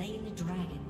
Slain the dragon.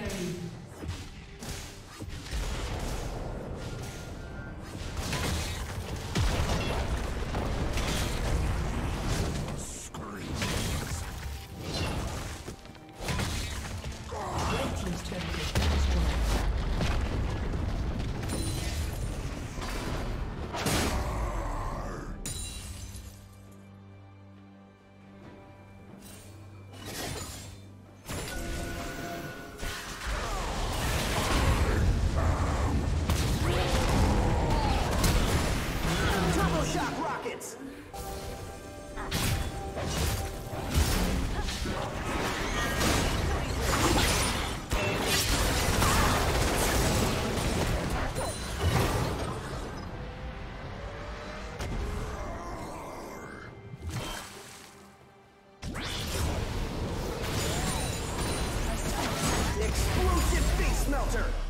Yeah. shelter!